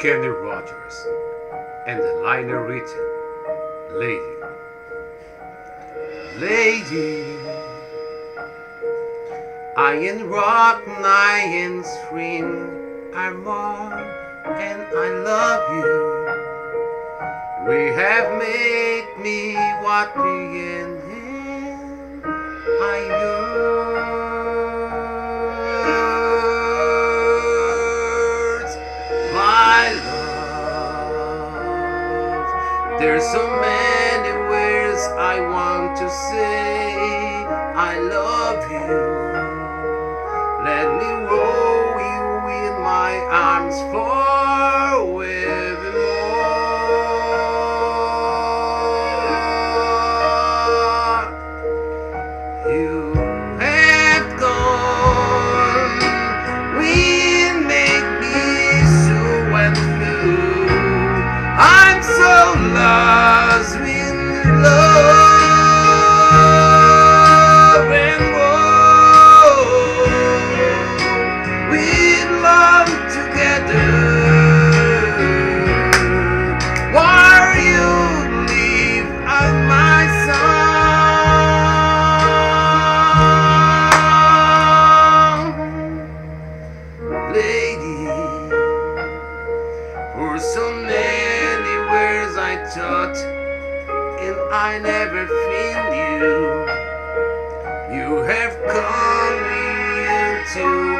Kenny Rogers, and the Lionel Richie, Lady. Lady, iron rock, iron string, I'm more, and I love you. We have made me what we in I There's so many words I want to say. I love you. and I never feel you. You have called me into